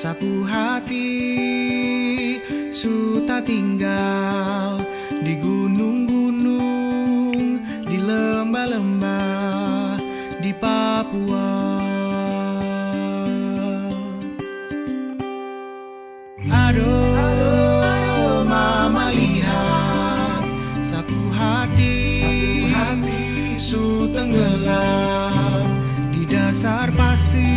sapu hati Suta tinggal di gunung-gunung Di lembah-lembah di Papua Aduh, mama lihat sapu hati, su tenggelam di dasar pasir.